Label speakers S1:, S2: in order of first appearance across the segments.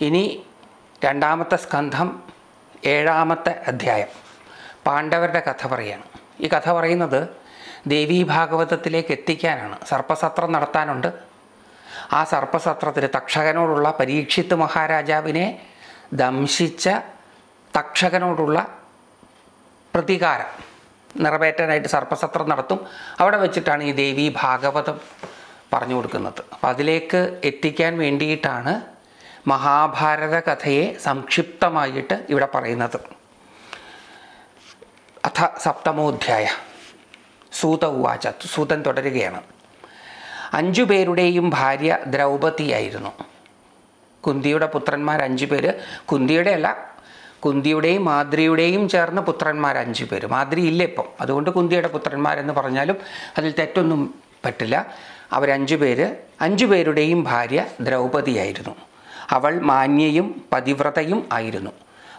S1: ഇനി രണ്ടാമത്തെ സ്കന്ധം ഏഴാമത്തെ അധ്യായം. പാണ്ഡവരുടെ കഥ പറയാണ് ഈ കഥ പറയുന്നത് ദേവീ ഭാഗവതത്തിലേക്ക് എത്തിക്കാനാണ്. സർപ്പസത്രം നടത്താനുണ്ട്. ആ സർപ്പസത്രത്തിൽ തക്ഷകനോടുള്ള പരീക്ഷിത്ത് മഹാരാജാവിനെ ദംശിച്ച തക്ഷകനോടുള്ള പ്രതികാരം നിറവേറ്റാനായിട്ട് സർപ്പസത്രം നടത്തും. അവിടെ വെച്ചിട്ടാണ് ഈ ദേവീ ഭാഗവതം പറഞ്ഞു കൊടുക്കുന്നത്. അപ്പം അതിലേക്ക് എത്തിക്കാൻ വേണ്ടിയിട്ടാണ് മഹാഭാരത കഥയെ സംക്ഷിപ്തമായിട്ട് ഇവിടെ പറയുന്നത്. അഥ സപ്തമോധ്യായ. സൂത ഉവാച. സൂതൻ തുടരുകയാണ്. അഞ്ചു പേരുടെയും ഭാര്യ ദ്രൗപതിയായിരുന്നു കുന്തിയുടെ പുത്രന്മാർ അഞ്ചു പേര്. കുന്തിയുടെ അല്ല കുന്തിയുടെയും മാദ്രിയുടെയും ചേർന്ന് പുത്രന്മാർ അഞ്ചു പേര്. മാദ്രി ഇല്ല ഇപ്പം. അതുകൊണ്ട് കുന്തിയുടെ പുത്രന്മാരെന്ന് പറഞ്ഞാലും അതിൽ തെറ്റൊന്നും പറ്റില്ല. അവരഞ്ചു പേര്. അഞ്ചു പേരുടെയും ഭാര്യ ദ്രൗപതിയായിരുന്നു അവൾ മാന്യയും പതിവ്രതയും ആയിരുന്നു.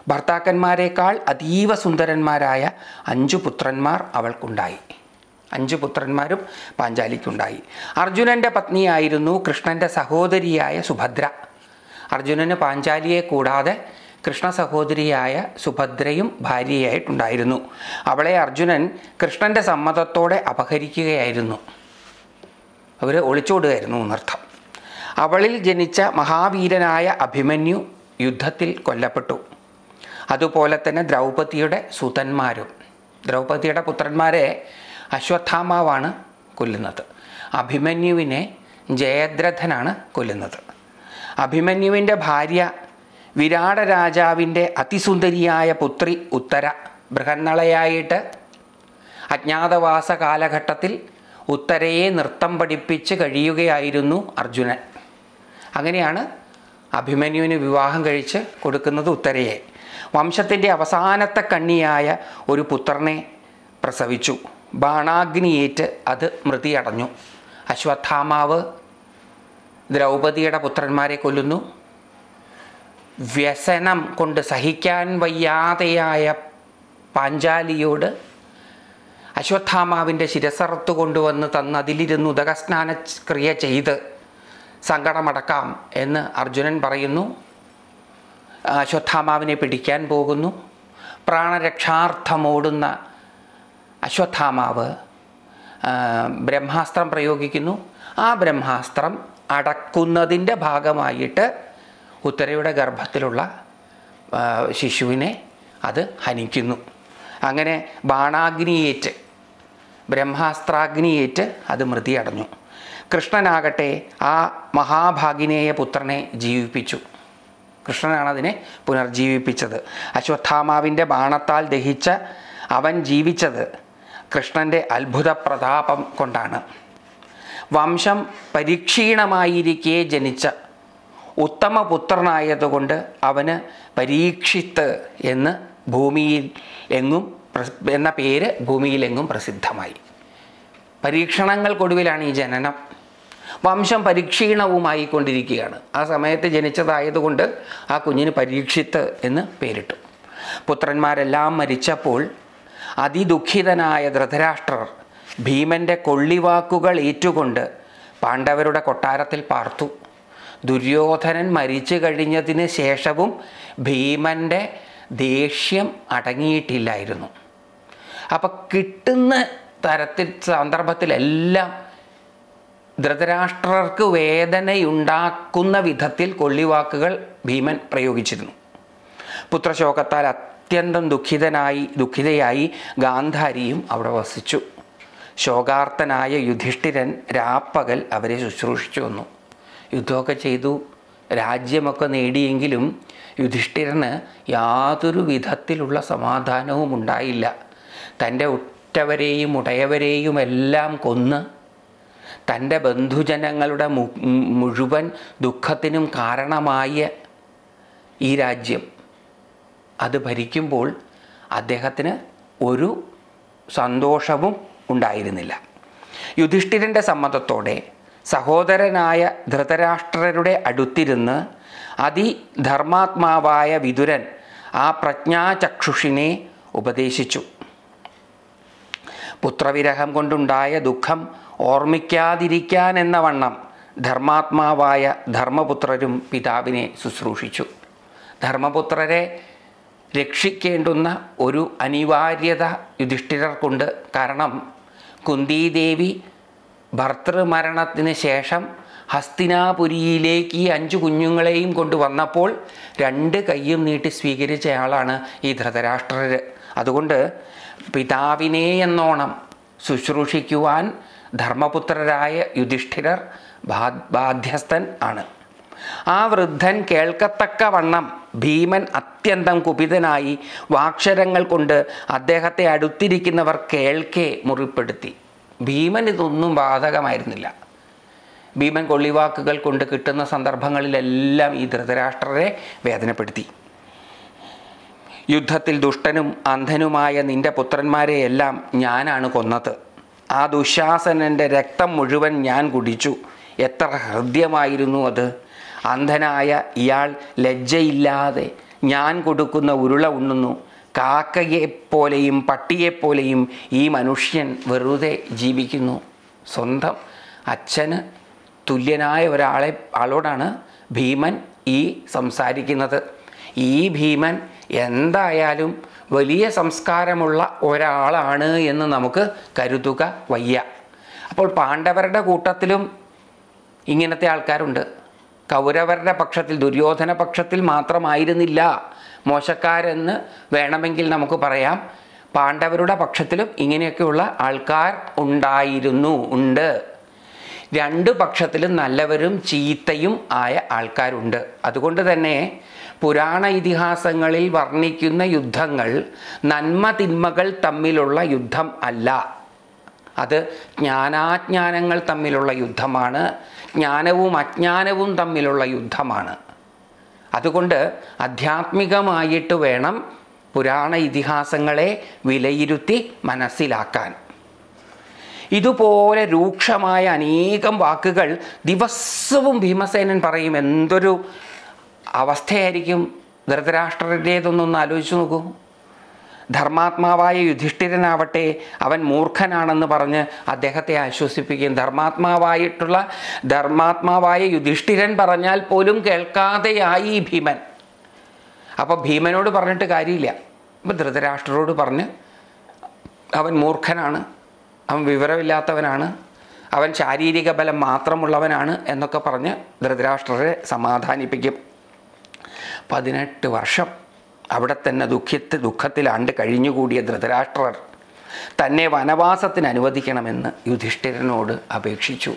S1: ഭർത്താക്കന്മാരെക്കാൾ അതീവ സുന്ദരന്മാരായ അഞ്ചു പുത്രന്മാർ അവൾക്കുണ്ടായി. അഞ്ച് പുത്രന്മാരും പാഞ്ചാലിക്കുണ്ടായി. അർജുനന്റെ പത്നിയായിരുന്നു കൃഷ്ണന്റെ സഹോദരിയായ സുഭദ്ര. അർജുനന് പാഞ്ചാലിയെ കൂടാതെ കൃഷ്ണ സഹോദരിയായ സുഭദ്രയും ഭാര്യയായിട്ടുണ്ടായിരുന്നു. അവളെ അർജുനൻ കൃഷ്ണന്റെ സമ്മതത്തോടെ അപഹരിക്കുകയായിരുന്നു. അവർ ഒളിച്ചോടുകയായിരുന്നു എന്നർത്ഥം. അവളിൽ ജനിച്ച മഹാവീരനായ അഭിമന്യു യുദ്ധത്തിൽ കൊല്ലപ്പെട്ടു. അതുപോലെ തന്നെ ദ്രൗപതിയുടെ സുതന്മാരും. ദ്രൗപതിയുടെ പുത്രന്മാരെ അശ്വത്ഥാമാവാണ് കൊല്ലുന്നത്. അഭിമന്യുവിനെ ജയദ്രഥനാണ് കൊല്ലുന്നത്. അഭിമന്യുവിന്റെ ഭാര്യ വിരാട രാജാവിന്റെ അതിസുന്ദരിയായ പുത്രി ഉത്തര ബൃഹന്നളയായിട്ട് അജ്ഞാതവാസ കാലഘട്ടത്തിൽ ഉത്തരയെ നൃത്തം പഠിപ്പിച്ച് കഴിയുകയായിരുന്നു അർജുനൻ. അങ്ങനെയാണ് അഭിമന്യുവിന് വിവാഹം കഴിച്ച് കൊടുക്കുന്നത് ഉത്തരയെ. വംശത്തിന്റെ അവസാനത്തെ കണ്ണിയായ ഒരു പുത്രനെ പ്രസവിച്ചു. ബാണാഗ്നിയേറ്റ് അത് മൃതിയടഞ്ഞു. അശ്വത്ഥാമാവ് ദ്രൗപതിയുടെ പുത്രന്മാരെ കൊല്ലുന്നു. വ്യസനം കൊണ്ട് സഹിക്കാൻ വയ്യാതെയായ പാഞ്ചാലിയോട് അശ്വത്ഥാമാവിന്റെ ശിരസറത്ത് കൊണ്ടുവന്ന് തന്ന് അതിലിരുന്ന് ഉദകസ്നാന ക്രിയ ചെയ്ത് സങ്കടമടക്കാം എന്ന് അർജുനൻ പറയുന്നു. അശ്വത്ഥാമാവിനെ പിടിക്കാൻ പോകുന്നു. പ്രാണരക്ഷാർത്ഥമോടുന്ന അശ്വത്ഥാമാവ് ബ്രഹ്മാസ്ത്രം പ്രയോഗിക്കുന്നു. ആ ബ്രഹ്മാസ്ത്രം അടക്കുന്നതിന്റെ ഭാഗമായിട്ട് ഉത്തരയുടെ ഗർഭത്തിലുള്ള ശിശുവിനെ അത് ഹനിക്കുന്നു. അങ്ങനെ ബാണാഗ്നിയേറ്റ് ബ്രഹ്മാസ്ത്രാഗ്നിയേറ്റ് അത് മൃതിയടഞ്ഞു. കൃഷ്ണനാകട്ടെ ആ മഹാഭാഗിനേയ പുത്രനെ ജീവിപ്പിച്ചു. കൃഷ്ണനാണ് അതിനെ പുനർജീവിപ്പിച്ചത്. അശ്വത്ഥാമാവിന്റെ ബാണത്താൽ ദഹിച്ച അവൻ ജീവിച്ചത് കൃഷ്ണന്റെ അത്ഭുത പ്രതാപം കൊണ്ടാണ്. വംശം പരീക്ഷീണമായിരിക്കെ ജനിച്ച ഉത്തമ പുത്രനായതുകൊണ്ട് അവന് പരീക്ഷിത്ത് എന്ന് ഭൂമിയിൽ എങ്ങും എന്ന പേര് ഭൂമിയിലെങ്ങും പ്രസിദ്ധമായി. പരീക്ഷണങ്ങൾക്കൊടുവിലാണ് ഈ ജനനം. വംശം പരീക്ഷീണവുമായി കൊണ്ടിരിക്കുകയാണ് ആ സമയത്ത് ജനിച്ചതായതുകൊണ്ട് ആ കുഞ്ഞിന് പരീക്ഷിത്ത് എന്ന് പേരിട്ടു. പുത്രന്മാരെല്ലാം മരിച്ചപ്പോൾ അതിദുഃഖിതനായ ധൃതരാഷ്ട്രർ ഭീമന്റെ കൊള്ളിവാക്കുകൾ ഏറ്റുകൊണ്ട് പാണ്ഡവരുടെ കൊട്ടാരത്തിൽ പാർത്തു. ദുര്യോധനൻ മരിച്ചു കഴിഞ്ഞതിന് ശേഷവും ഭീമന്റെ ദേഷ്യം അടങ്ങിയിട്ടില്ലായിരുന്നു. അപ്പം കിട്ടുന്ന തരത്തിൽ സന്ദർഭത്തിലെല്ലാം ധൃതരാഷ്ട്രർക്ക് വേദനയുണ്ടാക്കുന്ന വിധത്തിൽ കൊള്ളിവാക്കുകൾ ഭീമൻ പ്രയോഗിച്ചിരുന്നു. പുത്രശോകത്താൽ അത്യന്തം ദുഃഖിതനായി ദുഃഖിതയായി ഗാന്ധാരിയും അവിടെ വസിച്ചു. ശോകാർത്തനായ യുധിഷ്ഠിരൻ രാപ്പകൽ അവരെ ശുശ്രൂഷിച്ചു വന്നു. യുദ്ധമൊക്കെ ചെയ്തു. രാജ്യമൊക്കെ നേടിയെങ്കിലും യുധിഷ്ഠിരന് യാതൊരു വിധത്തിലുള്ള സമാധാനവും ഉണ്ടായില്ല തന്റെ ഉറ്റവരെയും ഉടയവരെയും എല്ലാം കൊന്ന് തന്റെ ബന്ധുജനങ്ങളുടെ മുഴുവൻ ദുഃഖത്തിനും കാരണമായ ഈ രാജ്യം. അത് ഭരിക്കുമ്പോൾ അദ്ദേഹത്തിന് ഒരു സന്തോഷവും ഉണ്ടായിരുന്നില്ല. യുധിഷ്ഠിരന്റെ സമ്മതത്തോടെ സഹോദരനായ ധൃതരാഷ്ട്രരുടെ അടുത്തിരുന്ന് അതിധർമാത്മാവായ വിതുരൻ ആ പ്രജ്ഞാചക്ഷുഷിനെ ഉപദേശിച്ചു. പുത്രവിരഹം കൊണ്ടുണ്ടായ ദുഃഖം ഓർമ്മിക്കാതിരിക്കാൻ എന്ന വണ്ണം ധർമാത്മാവായ ധർമ്മപുത്രരും പിതാവിനെ ശുശ്രൂഷിച്ചു. ധർമ്മപുത്രരെ രക്ഷിക്കേണ്ടുന്ന ഒരു അനിവാര്യത യുധിഷ്ഠിരർക്കുണ്ട്. കാരണം കുന്തിദേവി ഭർത്തൃമരണത്തിന് ശേഷം ഹസ്തിനാപുരിയിലേക്ക് ഈ അഞ്ചു കുഞ്ഞുങ്ങളെയും കൊണ്ടുവന്നപ്പോൾ രണ്ട് കൈയും നീട്ടി സ്വീകരിച്ചയാളാണ് ഈ ധൃതരാഷ്ട്രർ അതുകൊണ്ട് പിതാവിനെ എന്നോണം ശുശ്രൂഷിക്കുവാൻ ധർമ്മപുത്രരായ യുധിഷ്ഠിരർ ബാധ്യസ്ഥൻ ആണ്. ആ വൃദ്ധൻ കേൾക്കത്തക്ക വണ്ണം ഭീമൻ അത്യന്തം കുപിതനായി വാക്ഷരങ്ങൾ കൊണ്ട് അദ്ദേഹത്തെ അടുത്തിരിക്കുന്നവർ കേൾക്കെ മുറിപ്പെടുത്തി. ഭീമൻ ഇതൊന്നും ബാധകമായിരുന്നില്ല. ഭീമൻ കൊള്ളിവാക്കുകൾ കൊണ്ട് കിട്ടുന്ന സന്ദർഭങ്ങളിലെല്ലാം ഈ ധൃതരാഷ്ട്രരെ വേദനപ്പെടുത്തി. യുദ്ധത്തിൽ ദുഷ്ടനും അന്ധനുമായ നിന്റെ പുത്രന്മാരെയെല്ലാം ഞാനാണ് കൊന്നത്. ആ ദുശാസനന്റെ രക്തം മുഴുവൻ ഞാൻ കുടിച്ചു. എത്ര ഹൃദ്യമായിരുന്നു അത്. അന്ധനായ ഇയാൾ ലജ്ജയില്ലാതെ ഞാൻ കൊടുക്കുന്ന ഉരുള ഉണ്ണുന്നു. കാക്കയെപ്പോലെയും പട്ടിയെപ്പോലെയും ഈ മനുഷ്യൻ വെറുതെ ജീവിക്കുന്നു. സ്വന്തം അച്ഛന് തുല്യനായ ഒരാളെ ആളോടാണ് ഭീമൻ ഈ സംസാരിക്കുന്നത്. ഈ ഭീമൻ എന്തായാലും വലിയ സംസ്കാരമുള്ള ഒരാളാണ് എന്ന് നമുക്ക് കരുതുക വയ്യ. അപ്പോൾ പാണ്ഡവരുടെ കൂട്ടത്തിലും ഇങ്ങനത്തെ ആൾക്കാരുണ്ട്. കൗരവരുടെ പക്ഷത്തിൽ ദുര്യോധന പക്ഷത്തിൽ മാത്രമായിരുന്നില്ല. മോശക്കാരെന്ന് വേണമെങ്കിൽ നമുക്ക് പറയാം. പാണ്ഡവരുടെ പക്ഷത്തിലും ഇങ്ങനെയൊക്കെയുള്ള ആൾക്കാർ ഉണ്ടായിരുന്നു ഉണ്ട്. രണ്ട് പക്ഷത്തിലും നല്ലവരും ചീത്തയും ആയ ആൾക്കാരുണ്ട്. അതുകൊണ്ട് തന്നെ പുരാണ ഇതിഹാസങ്ങളിൽ വർണിക്കുന്ന യുദ്ധങ്ങൾ നന്മ തിന്മകൾ തമ്മിലുള്ള യുദ്ധം അല്ല. അത് ജ്ഞാനാജ്ഞാനങ്ങൾ തമ്മിലുള്ള യുദ്ധമാണ് ജ്ഞാനവും അജ്ഞാനവും തമ്മിലുള്ള യുദ്ധമാണ്. അതുകൊണ്ട് ആധ്യാത്മികമായിട്ട് വേണം പുരാണ ഇതിഹാസങ്ങളെ വിലയിരുത്തി മനസ്സിലാക്കാൻ. ഇതുപോലെ രൂക്ഷമായ അനേകം വാക്കുകൾ ദിവസവും ഭീമസേനൻ പറയും. എന്തൊരു അവസ്ഥയായിരിക്കും? ധൃതരാഷ്ട്രരുടേതൊന്നൊന്ന് ആലോചിച്ചു നോക്കൂ. ധർമാത്മാവായ യുധിഷ്ഠിരനാവട്ടെ അവൻ മൂർഖനാണെന്ന് പറഞ്ഞ് അദ്ദേഹത്തെ ആശ്വസിപ്പിക്കും. ധർമാത്മാവായിട്ടുള്ള ധർമാത്മാവായ യുധിഷ്ഠിരൻ പറഞ്ഞാൽ പോലും കേൾക്കാതെയായി ഭീമൻ. അപ്പോൾ ഭീമനോട് പറഞ്ഞിട്ട് കാര്യമില്ല. അപ്പം ധൃതരാഷ്ട്രരോട് പറഞ്ഞ് അവൻ മൂർഖനാണ്. അവൻ വിവരമില്ലാത്തവനാണ്. അവൻ ശാരീരിക ബലം മാത്രമുള്ളവനാണ് എന്നൊക്കെ പറഞ്ഞ് ധൃതരാഷ്ട്രരെ സമാധാനിപ്പിക്കും. പതിനെട്ട് വർഷം അവിടെ തന്നെ ദുഃഖത്ത് ദുഃഖത്തിലാണ്ട് കഴിഞ്ഞുകൂടിയ ധൃതരാഷ്ട്രർ തന്നെ വനവാസത്തിന് അനുവദിക്കണമെന്ന് യുധിഷ്ഠിരനോട് അപേക്ഷിച്ചു.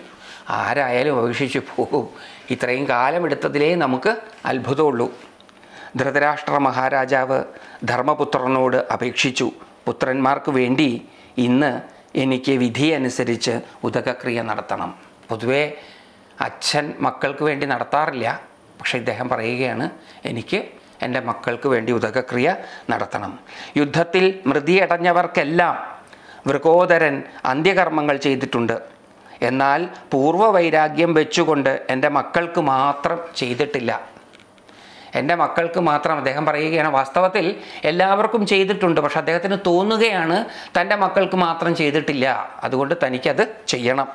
S1: ആരായാലും അപേക്ഷിച്ചു പോകും. ഇത്രയും കാലം കാലമെടുത്തതിലേ നമുക്ക് അത്ഭുതമുള്ളൂ. ധൃതരാഷ്ട്ര മഹാരാജാവ് ധർമ്മപുത്രനോട് അപേക്ഷിച്ചു. പുത്രന്മാർക്ക് വേണ്ടി ഇന്ന് എനിക്ക് വിധി അനുസരിച്ച് ഉദകക്രിയ നടത്തണം. പൊതുവേ അച്ഛൻ മക്കൾക്ക് വേണ്ടി നടത്താറില്ല. പക്ഷേ ഇദ്ദേഹം പറയുകയാണ് എനിക്ക് എന്റെ മക്കൾക്ക് വേണ്ടി ഉദകക്രിയ നടത്തണം. യുദ്ധത്തിൽ മൃതിയടഞ്ഞവർക്കെല്ലാം വൃകോദരൻ അന്ത്യകർമ്മങ്ങൾ ചെയ്തിട്ടുണ്ട്. എന്നാൽ പൂർവവൈരാഗ്യം വെച്ചുകൊണ്ട് എന്റെ മക്കൾക്ക് മാത്രം ചെയ്തിട്ടില്ല. എന്റെ മക്കൾക്ക് മാത്രം അദ്ദേഹം പറയുകയാണ് വാസ്തവത്തിൽ എല്ലാവർക്കും ചെയ്തിട്ടുണ്ട് പക്ഷെ അദ്ദേഹത്തിന് തോന്നുകയാണ് തന്റെ മക്കൾക്ക് മാത്രം ചെയ്തിട്ടില്ല. അതുകൊണ്ട് തനിക്കത് ചെയ്യണം.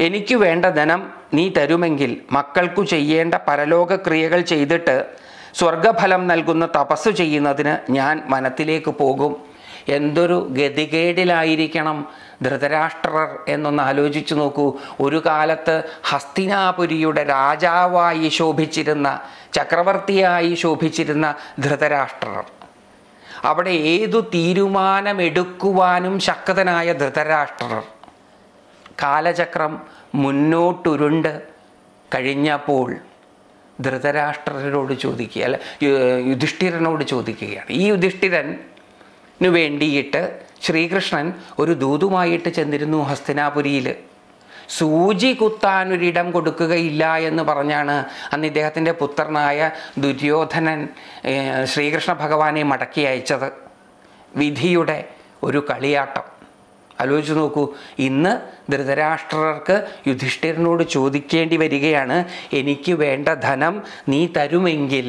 S1: എനിക്ക് വേണ്ട ധനം നീ തരുമെങ്കിൽ മക്കൾക്കു ചെയ്യേണ്ട പരലോക ക്രിയകൾ ചെയ്തിട്ട് സ്വർഗഫലം നൽകുന്ന തപസ് ചെയ്യുന്നതിന് ഞാൻ വനത്തിലേക്ക് പോകും. എന്തൊരു ഗതികേടിലായിരിക്കണം ധൃതരാഷ്ട്രർ എന്നൊന്ന് ആലോചിച്ചു നോക്കൂ. ഒരു കാലത്ത് ഹസ്തിനാപുരിയുടെ രാജാവായി ശോഭിച്ചിരുന്ന ചക്രവർത്തിയായി ശോഭിച്ചിരുന്ന ധൃതരാഷ്ട്രർ. അവിടെ ഏതു തീരുമാനമെടുക്കുവാനും ശക്തനായ ധൃതരാഷ്ട്രർ. കാലചക്രം മുന്നോട്ടുരുണ്ട് കഴിഞ്ഞപ്പോൾ ധൃതരാഷ്ട്രരോട് ചോദിക്കുക അല്ല യുധിഷ്ഠിരനോട് ചോദിക്കുകയാണ്. ഈ യുധിഷ്ഠിരന് വേണ്ടിയിട്ട് ശ്രീകൃഷ്ണൻ ഒരു ദൂതുമായിട്ട് ചെന്നിരുന്നു ഹസ്തിനാപുരിയിൽ സൂചി കുത്താൻ ഒരിടം കൊടുക്കുകയില്ല എന്ന് പറഞ്ഞാണ് അന്ന് ഇദ്ദേഹത്തിന്റെ പുത്രനായ ദുര്യോധനൻ ശ്രീകൃഷ്ണ ഭഗവാനെ മടക്കി അയച്ചത്. വിധിയുടെ ഒരു കളിയാട്ടം. ആലോചിച്ച് നോക്കൂ ഇന്ന് ധൃതരാഷ്ട്രർക്ക് യുധിഷ്ഠിരനോട് ചോദിക്കേണ്ടി വരികയാണ് എനിക്ക് വേണ്ട ധനം നീ തരുമെങ്കിൽ.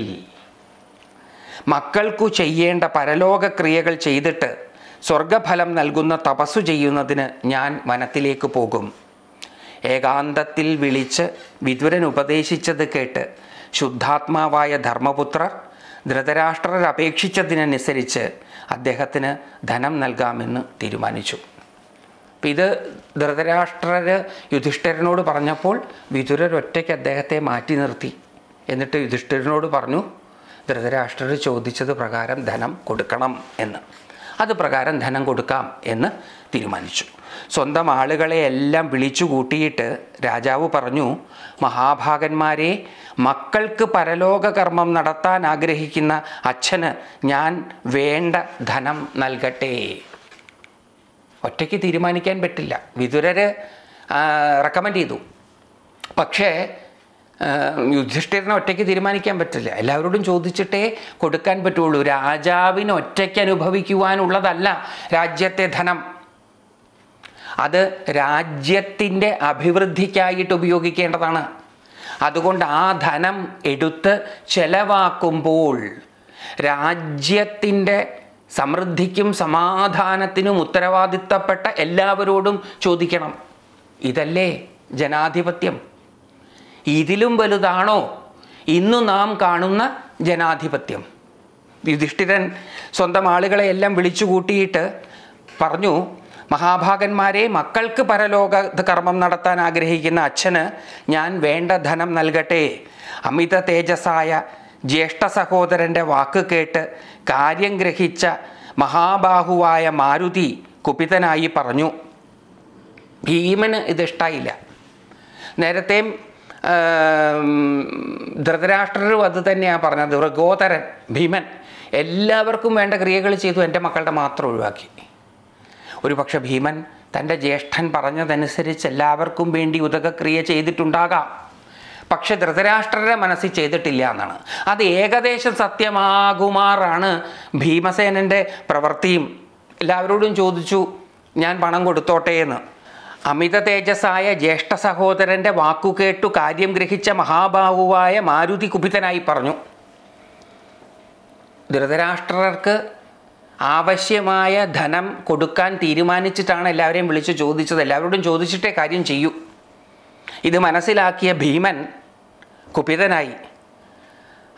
S1: മക്കൾക്കു ചെയ്യേണ്ട പരലോക ക്രിയകൾ ചെയ്തിട്ട് സ്വർഗഫലം നൽകുന്ന തപസ്സു ചെയ്യുന്നതിന് ഞാൻ വനത്തിലേക്ക് പോകും. ഏകാന്തത്തിൽ വിളിച്ച് വിതുരൻ ഉപദേശിച്ചത് കേട്ട് ശുദ്ധാത്മാവായ ധർമ്മപുത്രർ ധൃതരാഷ്ട്രർ അപേക്ഷിച്ചതിനനുസരിച്ച് അദ്ദേഹത്തിന് ധനം നൽകാമെന്ന് തീരുമാനിച്ചു. അപ്പം ഇത് ധൃതരാഷ്ട്രർ യുധിഷ്ഠിരനോട് പറഞ്ഞപ്പോൾ വിതുരർ ഒറ്റയ്ക്ക് അദ്ദേഹത്തെ മാറ്റി നിർത്തി. എന്നിട്ട് യുധിഷ്ഠിരനോട് പറഞ്ഞു ധൃതരാഷ്ട്രർ ചോദിച്ചത് പ്രകാരം ധനം കൊടുക്കണം എന്ന്. അത് പ്രകാരം ധനം കൊടുക്കാം എന്ന് തീരുമാനിച്ചു. സ്വന്തം ആളുകളെ എല്ലാം വിളിച്ചു കൂട്ടിയിട്ട് രാജാവ് പറഞ്ഞു മഹാഭാഗന്മാരെ മക്കൾക്ക് പരലോക കർമ്മം നടത്താൻ ആഗ്രഹിക്കുന്ന അച്ഛന് ഞാൻ വേണ്ട ധനം നൽകട്ടെ. ഒറ്റയ്ക്ക് തീരുമാനിക്കാൻ പറ്റില്ല. വിതുരർ റെക്കമെൻഡ് ചെയ്തു. പക്ഷേ യുധിഷ്ഠിരനെ ഒറ്റയ്ക്ക് തീരുമാനിക്കാൻ പറ്റില്ല. എല്ലാവരോടും ചോദിച്ചിട്ടേ കൊടുക്കാൻ പറ്റുള്ളൂ. രാജാവിന് ഒറ്റയ്ക്ക് അനുഭവിക്കുവാനുള്ളതല്ല രാജ്യത്തെ ധനം. അത് രാജ്യത്തിന്റെ അഭിവൃദ്ധിക്കായിട്ട് ഉപയോഗിക്കേണ്ടതാണ്. അതുകൊണ്ട് ആ ധനം എടുത്ത് ചെലവാക്കുമ്പോൾ രാജ്യത്തിന്റെ സമൃദ്ധിക്കും സമാധാനത്തിനും ഉത്തരവാദിത്തപ്പെട്ട എല്ലാവരോടും ചോദിക്കണം. ഇതല്ലേ ജനാധിപത്യം? ഇതിലും വലുതാണോ? ഇന്നു നാം കാണുന്ന ജനാധിപത്യം. യുധിഷ്ഠിരൻ സ്വന്തം ആളുകളെ എല്ലാം വിളിച്ചു കൂട്ടിയിട്ട് പറഞ്ഞു മഹാഭാഗന്മാരെ മക്കൾക്ക് പരലോക കർമ്മം നടത്താൻ ആഗ്രഹിക്കുന്ന അച്ഛന് ഞാൻ വേണ്ട ധനം നൽകട്ടെ. അമിത തേജസ്സായ ജ്യേഷ്ഠ സഹോദരന്റെ വാക്ക് കേട്ട് കാര്യം ഗ്രഹിച്ച മഹാബാഹുവായ മാരുതി കുപിതനായി പറഞ്ഞു ഭീമന് ഇതിഷ്ടായില്ല നേരത്തെയും നേരത്തെ ധൃതരാഷ്ട്രരും അത് തന്നെയാണ് പറഞ്ഞത്. വൃഗോദരൻ ഭീമൻ എല്ലാവർക്കും വേണ്ട ക്രിയകൾ ചെയ്തു എന്റെ മക്കളുടെ മാത്രം ഒഴിവാക്കി. ഒരു പക്ഷെ ഭീമൻ തന്റെ ജ്യേഷ്ഠൻ പറഞ്ഞതനുസരിച്ച് എല്ലാവർക്കും വേണ്ടി ഉദകക്രിയ ചെയ്തിട്ടുണ്ടാകാം. പക്ഷെ ധൃതരാഷ്ട്രരുടെ മനസ്സിൽ ചെയ്തിട്ടില്ല എന്നാണ്. അത് ഏകദേശം സത്യമാകുമാറാണ് ഭീമസേനന്റെ പ്രവൃത്തിയും. എല്ലാവരോടും ചോദിച്ചു ഞാൻ പണം കൊടുത്തോട്ടേ എന്ന് അമിത തേജസ്സായ ജ്യേഷ്ഠ സഹോദരന്റെ വാക്കുകേട്ടു കാര്യം ഗ്രഹിച്ച മഹാബാഹുവായ മാരുതി കുപിതനായി പറഞ്ഞു ധൃതരാഷ്ട്രർക്ക് ആവശ്യമായ ധനം കൊടുക്കാൻ തീരുമാനിച്ചിട്ടാണ് എല്ലാവരെയും വിളിച്ച് ചോദിച്ചത്. എല്ലാവരോടും ചോദിച്ചിട്ടേ കാര്യം ചെയ്യൂ. ഇത് മനസ്സിലാക്കിയ ഭീമൻ കുപിതനായി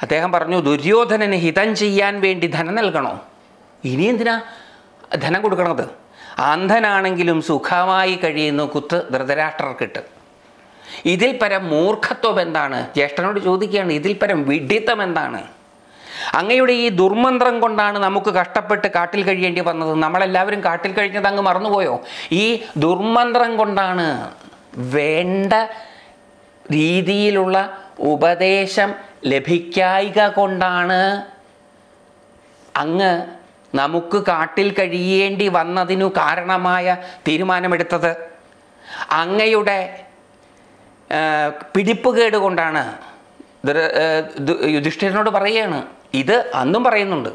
S1: അദ്ദേഹം പറഞ്ഞു ദുര്യോധനന് ഹിതം ചെയ്യാൻ വേണ്ടി ധനം നൽകണോ? ഇനി എന്തിനാ ധനം കൊടുക്കണത്? അന്ധനാണെങ്കിലും സുഖമായി കഴിയുന്നു കുത്ത് ധൃതരാഷ്ട്രർക്കിട്ട്. ഇതിൽ പരം മൂർഖത്വം എന്താണ്? ജ്യേഷ്ഠനോട് ചോദിക്കുകയാണ് ഇതിൽ പരം വിഡിത്തം എന്താണ്? അങ്ങയുടെ ഈ ദുർമന്ത്രം കൊണ്ടാണ് നമുക്ക് കഷ്ടപ്പെട്ട് കാട്ടിൽ കഴിയേണ്ടി വന്നത്. നമ്മളെല്ലാവരും കാട്ടിൽ കഴിഞ്ഞത് അങ്ങ് മറന്നുപോയോ? ഈ ദുർമന്ത്രം കൊണ്ടാണ് വേണ്ട രീതിയിലുള്ള ഉപദേശം ലഭിക്കായിക കൊണ്ടാണ് അങ്ങ് നമുക്ക് കാട്ടിൽ കഴിയേണ്ടി വന്നതിനു കാരണമായ തീരുമാനമെടുത്തത് അങ്ങയുടെ പിടിപ്പുകേട് കൊണ്ടാണ്. യുധിഷ്ഠിരനോട് പറയുകയാണ് ഇത് അന്നും പറയുന്നുണ്ട്.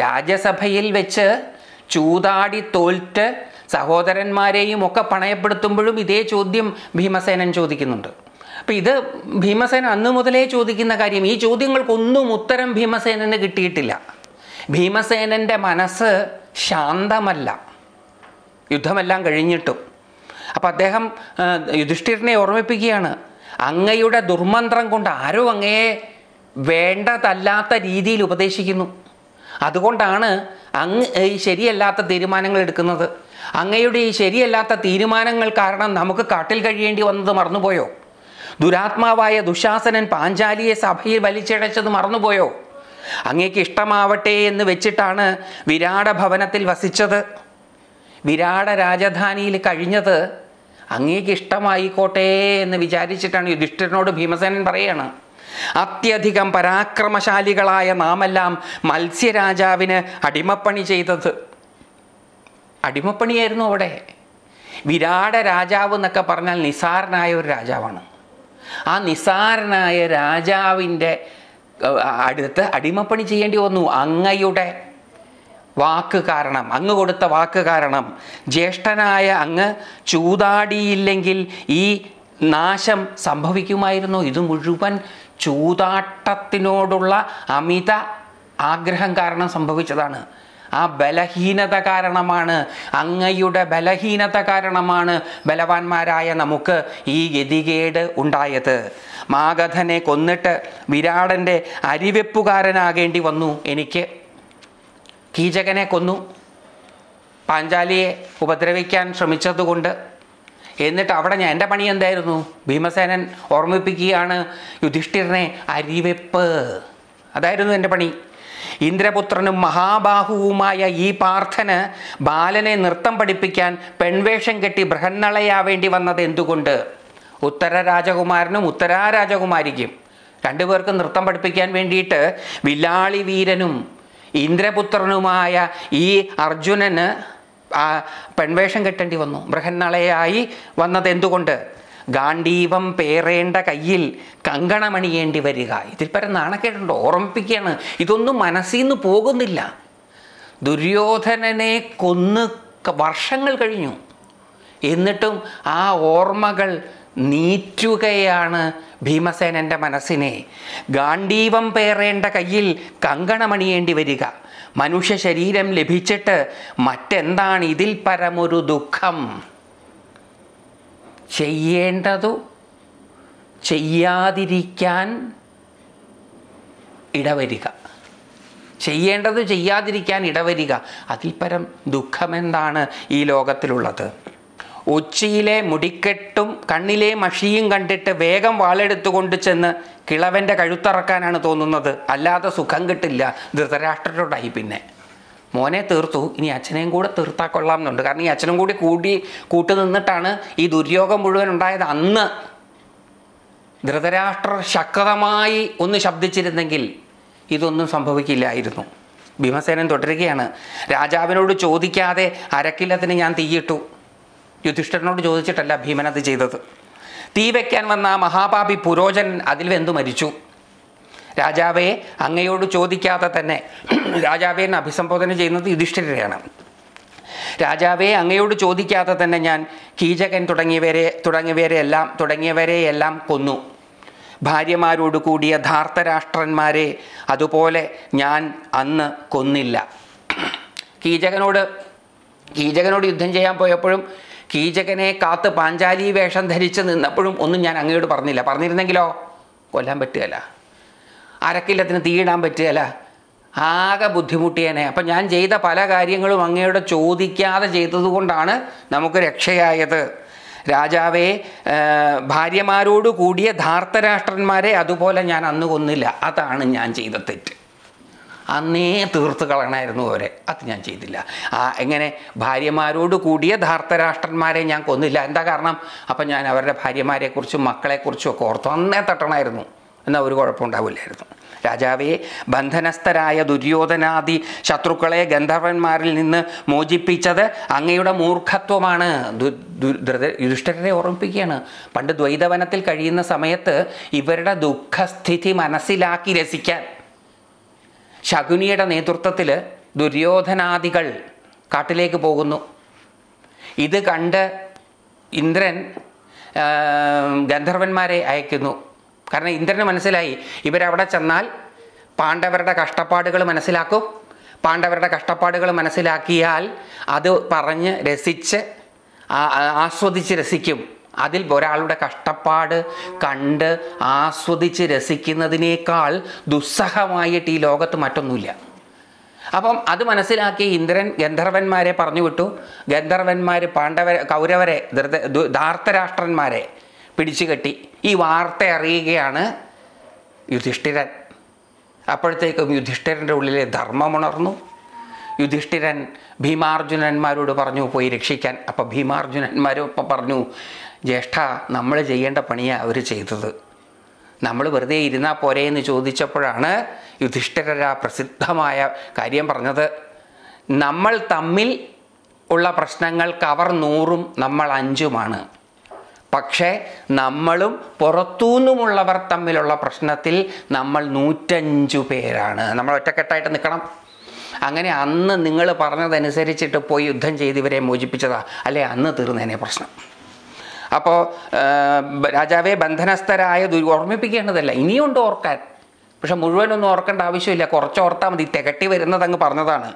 S1: രാജ്യസഭയിൽ വെച്ച് ചൂതാടി തോൽറ്റ് സഹോദരന്മാരെയും ഒക്കെ പണയപ്പെടുത്തുമ്പോഴും ഇതേ ചോദ്യം ഭീമസേനൻ ചോദിക്കുന്നുണ്ട്. അപ്പം ഇത് ഭീമസേന അന്നു മുതലേ ചോദിക്കുന്ന കാര്യം ഈ ചോദ്യങ്ങൾക്കൊന്നും ഉത്തരം ഭീമസേനന് കിട്ടിയിട്ടില്ല. ഭീമസേനന്റെ മനസ്സ് ശാന്തമല്ല. യുദ്ധമെല്ലാം കഴിഞ്ഞിട്ടും. അപ്പോൾ അദ്ദേഹം യുധിഷ്ഠിരനെ ഓർമ്മിപ്പിക്കുകയാണ് അങ്ങയുടെ ദുർമന്ത്രം കൊണ്ട് ആരോ അങ്ങയെ വേണ്ടതല്ലാത്ത രീതിയിൽ ഉപദേശിക്കുന്നു. അതുകൊണ്ടാണ് അങ്ങ് ഈ ശരിയല്ലാത്ത തീരുമാനങ്ങൾ എടുക്കുന്നത്. അങ്ങയുടെ ഈ ശരിയല്ലാത്ത തീരുമാനങ്ങൾ കാരണം നമുക്ക് കാട്ടിൽ കഴിയേണ്ടി വന്നത് മറന്നുപോയോ? ദുരാത്മാവായ ദുശാസനൻ പാഞ്ചാലിയെ സഭയിൽ വലിച്ചിഴച്ചത് മറന്നുപോയോ? അങ്ങേക്ക് ഇഷ്ടമാവട്ടെ എന്ന് വെച്ചിട്ടാണ് വിരാട ഭവനത്തിൽ വസിച്ചത്. വിരാട രാജധാനിയിൽ കഴിഞ്ഞത് അങ്ങേക്ക് ഇഷ്ടമായിക്കോട്ടെ എന്ന് വിചാരിച്ചിട്ടാണ് യുധിഷ്ഠിരനോട് ഭീമസേനൻ പറയാണ്. അത്യധികം പരാക്രമശാലികളായ നാമെല്ലാം മത്സ്യരാജാവിന് അടിമപ്പണി ചെയ്തത്. അടിമപ്പണിയായിരുന്നു അവിടെ. വിരാട രാജാവ് എന്നൊക്കെ പറഞ്ഞാൽ നിസാരനായ ഒരു രാജാവാണ്. ആ നിസാരനായ രാജാവിന്റെ അടുത്ത് അടിമപ്പണി ചെയ്യേണ്ടി വന്നു. അങ്ങയുടെ വാക്ക് കാരണം അങ്ങ് കൊടുത്ത വാക്ക് കാരണം. ജ്യേഷ്ഠനായ അങ്ങ് ചൂതാടിയില്ലെങ്കിൽ ഈ നാശം സംഭവിക്കുമായിരുന്നു. ഇത് മുഴുവൻ ചൂതാട്ടത്തിനോടുള്ള അമിത ആഗ്രഹം കാരണം സംഭവിച്ചതാണ്. ആ ബലഹീനത കാരണമാണ് അങ്ങയുടെ ബലഹീനത കാരണമാണ് ബലവാന്മാരായ നമുക്ക് ഈ ഗതികേട് ഉണ്ടായത്. മാഗധനെ കൊന്നിട്ട് വിരാടന്റെ അരിവെപ്പുകാരനാകേണ്ടി വന്നു. എനിക്ക് കീചകനെ കൊന്നു. പാഞ്ചാലിയെ ഉപദ്രവിക്കാൻ ശ്രമിച്ചതുകൊണ്ട് എന്നിട്ട് അവിടെ ഞാൻ എന്റെ പണി എന്തായിരുന്നു? ഭീമസേനൻ ഓർമ്മിപ്പിക്കുകയാണ് യുധിഷ്ഠിരനെ അരിവെപ്പ്. അതായിരുന്നു എന്റെ പണി. ഇന്ദ്രപുത്രനും മഹാബാഹുവുമായ ഈ പാർത്ഥന് ബാലനെ നൃത്തം പഠിപ്പിക്കാൻ പെൺവേഷം കെട്ടി ബൃഹന്നളയാവേണ്ടി വന്നത് എന്തുകൊണ്ട്? ഉത്തര രാജകുമാരനും ഉത്തരാ രാജകുമാരിക്കും. രണ്ടുപേർക്ക് നൃത്തം പഠിപ്പിക്കാൻ വേണ്ടിയിട്ട് വില്ലാളി വീരനും ഇന്ദ്രപുത്രനുമായ ഈ അർജുനന് പെൺവേഷം കെട്ടേണ്ടി വന്നു. ബൃഹന്നളയായി വന്നത് എന്തുകൊണ്ട്? ഗാന്ധീവം പേറേണ്ട കയ്യിൽ കങ്കണമണിയേണ്ടി വരിക. ഇതിൽ പരം നാണക്കേട്ടുണ്ട് ഓർമ്മിപ്പിക്കുകയാണ്. ഇതൊന്നും മനസ്സിൽ നിന്ന് പോകുന്നില്ല. ദുര്യോധനനെ കൊന്ന് വർഷങ്ങൾ കഴിഞ്ഞു. എന്നിട്ടും ആ ഓർമ്മകൾ നീറ്റുകയാണ് ഭീമസേനന്റെ മനസ്സിനെ. ഗാന്ധീവം പേറേണ്ട കയ്യിൽ കങ്കണമണിയേണ്ടി വരിക. മനുഷ്യ ശരീരം ലഭിച്ചിട്ട് മറ്റെന്താണ് ഇതിൽ പരമൊരു ദുഃഖം? ചെയ്യേണ്ടതു ചെയ്യാതിരിക്കാൻ ഇടവരിക. ചെയ്യേണ്ടത് ചെയ്യാതിരിക്കാൻ ഇടവരിക. അതിൽപരം ദുഃഖമെന്താണ് ഈ ലോകത്തിലുള്ളത്? ഉച്ചിയിലെ മുടിക്കെട്ടും കണ്ണിലെ മഷിയും കണ്ടിട്ട് വേഗം വാളെടുത്തുകൊണ്ട് ചെന്ന് കിളവന്റെ കഴുത്തറക്കാനാണ് തോന്നുന്നത്. അല്ലാതെ സുഖം കിട്ടില്ല. ധൃതരാഷ്ട്രരോടായി പിന്നെ. മോനെ തീർത്തു. ഇനി അച്ഛനെയും കൂടെ തീർത്താൽ കൊള്ളാം എന്നുണ്ട് കാരണം ഈ അച്ഛനും കൂടി കൂട്ടി കൂട്ടു നിന്നിട്ടാണ് ഈ ദുര്യോഗം മുഴുവൻ ഉണ്ടായത് അന്ന്. ധൃതരാഷ്ട്രർ ശക്തമായി ഒന്ന് ശബ്ദിച്ചിരുന്നെങ്കിൽ ഇതൊന്നും സംഭവിക്കില്ലായിരുന്നു. ഭീമസേനൻ തുടരുകയാണ്. രാജാവിനോട് ചോദിക്കാതെ അരക്കില്ലത്തിന് ഞാൻ തീയിട്ടു. യുധിഷ്ഠിരനോട് ചോദിച്ചിട്ടല്ല ഭീമൻ അത് ചെയ്തത്. തീ വയ്ക്കാൻ വന്ന മഹാപാപി പുരോചൻ അതിൽ വെന്തു മരിച്ചു. രാജാവെ അങ്ങയോട് ചോദിക്കാതെ തന്നെ രാജാവെ എന്ന് അഭിസംബോധന ചെയ്യുന്നത് യുധിഷ്ഠിരയാണ് രാജാവെ അങ്ങയോട് ചോദിക്കാതെ തന്നെ ഞാൻ കീചകൻ തുടങ്ങിയവരെ തുടങ്ങിയവരെ എല്ലാം തുടങ്ങിയവരെ എല്ലാം കൊന്നു. ഭാര്യമാരോട് കൂടിയ ധാർത്തരാഷ്ട്രന്മാരെ അതുപോലെ ഞാൻ അന്ന് കൊന്നില്ല. കീചകനോട് കീചകനോട് യുദ്ധം ചെയ്യാൻ പോയപ്പോഴും കീചകനെ കാത്ത് പാഞ്ചാലി വേഷം ധരിച്ച് നിന്നപ്പോഴും ഒന്നും ഞാൻ അങ്ങയോട് പറഞ്ഞില്ല. പറഞ്ഞിരുന്നെങ്കിലോ? കൊല്ലാൻ പറ്റുകയില്ല. അരക്കില്ലത്തിന് തീയിടാൻ പറ്റുകയില്ല ആകെ ബുദ്ധിമുട്ടിയേനെ. അപ്പം ഞാൻ ചെയ്ത പല കാര്യങ്ങളും അങ്ങയോട് ചോദിക്കാതെ ചെയ്തതുകൊണ്ടാണ് നമുക്ക് രക്ഷയായത്. രാജാവെ ഭാര്യമാരോട് കൂടിയ ധാർത്തരാഷ്ട്രന്മാരെ അതുപോലെ ഞാൻ അന്ന് കൊന്നില്ല. അതാണ് ഞാൻ ചെയ്ത തെറ്റ്. അന്നേ തീർത്ത് കളയണമായിരുന്നു അവരെ. അത് ഞാൻ ചെയ്തില്ല. ആ എങ്ങനെ ഭാര്യമാരോട് കൂടിയ ധാർത്തരാഷ്ട്രന്മാരെ ഞാൻ കൊന്നില്ല. എന്താ കാരണം? അപ്പം ഞാൻ അവരുടെ ഭാര്യമാരെക്കുറിച്ചും മക്കളെക്കുറിച്ചും ഒക്കെ ഓർത്തു അന്നേ തട്ടണമായിരുന്നു എന്നാൽ ഒരു കുഴപ്പമുണ്ടാവില്ലായിരുന്നു. രാജാവെ ബന്ധനസ്ഥരായ ദുര്യോധനാദി ശത്രുക്കളെ ഗന്ധർവന്മാരിൽ നിന്ന് മോചിപ്പിച്ചത് അങ്ങയുടെ മൂർഖത്വമാണ്. യുധിഷ്ഠരനെ ഓർമ്മിപ്പിക്കുകയാണ്. പണ്ട് ദ്വൈതവനത്തിൽ കഴിയുന്ന സമയത്ത് ഇവരുടെ ദുഃഖസ്ഥിതി മനസ്സിലാക്കി രസിക്കാൻ ശകുനിയുടെ നേതൃത്വത്തിൽ ദുര്യോധനാദികൾ കാട്ടിലേക്ക് പോകുന്നു. ഇത് കണ്ട് ഇന്ദ്രൻ ഗന്ധർവന്മാരെ അയക്കുന്നു. കാരണം ഇന്ദ്രന് മനസ്സിലായി. ഇവരവിടെ ചെന്നാൽ പാണ്ഡവരുടെ കഷ്ടപ്പാടുകൾ മനസ്സിലാക്കും. പാണ്ഡവരുടെ കഷ്ടപ്പാടുകൾ മനസ്സിലാക്കിയാൽ അത് പറഞ്ഞ് രസിച്ച് ആസ്വദിച്ച് രസിക്കും. അതിൽ ഒരാളുടെ കഷ്ടപ്പാട് കണ്ട് ആസ്വദിച്ച് രസിക്കുന്നതിനേക്കാൾ ദുസ്സഹമായിട്ട് ഈ ലോകത്ത് മറ്റൊന്നുമില്ല. അപ്പം അത് മനസ്സിലാക്കി ഇന്ദ്രൻ ഗന്ധർവന്മാരെ പറഞ്ഞു വിട്ടു. ഗന്ധർവന്മാർ പാണ്ഡവരെ കൗരവരെ ധൃത ധാർത്തരാഷ്ട്രന്മാരെ പിടിച്ചു കെട്ടി. ഈ വാർത്ത അറിയുകയാണ് യുധിഷ്ഠിരൻ. അപ്പോഴത്തേക്കും യുധിഷ്ഠിരന്റെ ഉള്ളിലെ ധർമ്മമുണർന്നു യുധിഷ്ഠിരൻ ഭീമാർജുനന്മാരോട് പറഞ്ഞു പോയി രക്ഷിക്കാൻ. അപ്പോൾ ഭീമാർജുനന്മാരും ഇപ്പം പറഞ്ഞു ജ്യേഷ്ഠ നമ്മൾ ചെയ്യേണ്ട പണിയാണ് അവർ ചെയ്തത്. നമ്മൾ വെറുതെ ഇരുന്നാൽ പോരെ എന്ന് ചോദിച്ചപ്പോഴാണ് യുധിഷ്ഠിരര പ്രസിദ്ധമായ കാര്യം പറഞ്ഞത്. നമ്മൾ തമ്മിൽ ഉള്ള പ്രശ്നങ്ങൾക്ക് അവർ നൂറും നമ്മൾ അഞ്ചുമാണ്. പക്ഷേ നമ്മളും പുറത്തുനിന്നുമുള്ളവർ തമ്മിലുള്ള പ്രശ്നത്തിൽ നമ്മൾ നൂറ്റഞ്ചു പേരാണ്. നമ്മൾ ഒറ്റക്കെട്ടായിട്ട് നിൽക്കണം. അങ്ങനെ അന്ന് നിങ്ങൾ പറഞ്ഞതനുസരിച്ചിട്ട് പോയി യുദ്ധം ചെയ്ത് ഇവരെ മോചിപ്പിച്ചതാ. അല്ലെ? അന്ന് തീർന്നേനെ പ്രശ്നം. അപ്പോൾ രാജാവെ ബന്ധനസ്ഥരായ ദുർ ഓർമ്മിപ്പിക്കേണ്ടതല്ല. ഇനിയുണ്ട് ഓർക്കാൻ. പക്ഷെ മുഴുവനൊന്നും ഓർക്കേണ്ട ആവശ്യമില്ല. കുറച്ച് ഓർത്താൽ മതി. തികട്ടി വരുന്നതങ്ങ് പറഞ്ഞതാണ്.